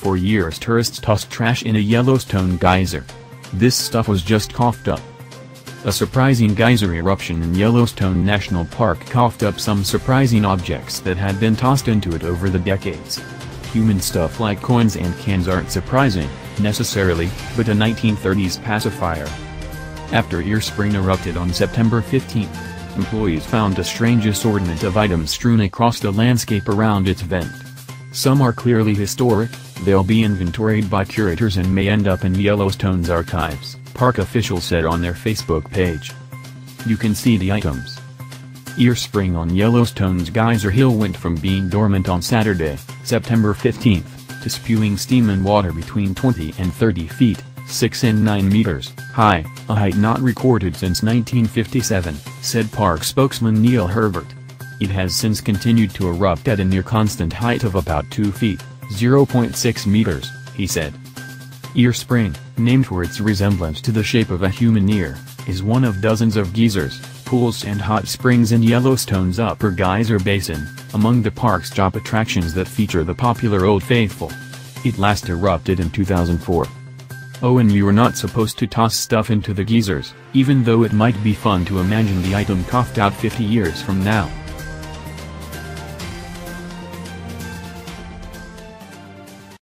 For years tourists tossed trash in a Yellowstone geyser. This stuff was just coughed up. A surprising geyser eruption in Yellowstone National Park coughed up some surprising objects that had been tossed into it over the decades. Human stuff like coins and cans aren't surprising, necessarily, but a 1930s pacifier. After Ear Spring erupted on September 15, employees found a strange assortment of items strewn across the landscape around its vent. Some are clearly historic, they'll be inventoried by curators and may end up in Yellowstone's archives, park officials said on their Facebook page. You can see the items. Ear Spring on Yellowstone's Geyser Hill went from being dormant on Saturday, September 15, to spewing steam and water between 20 and 30 feet, 6 and 9 meters, high, a height not recorded since 1957, said park spokesman Neal Herbert. It has since continued to erupt at a near constant height of about 2 feet, 0.6 meters, he said. Ear Spring, named for its resemblance to the shape of a human ear, is one of dozens of geysers, pools and hot springs in Yellowstone's Upper Geyser Basin, among the park's top attractions that feature the popular Old Faithful. It last erupted in 2004. Oh and you're not supposed to toss stuff into the geysers, even though it might be fun to imagine the item coughed out 50 years from now.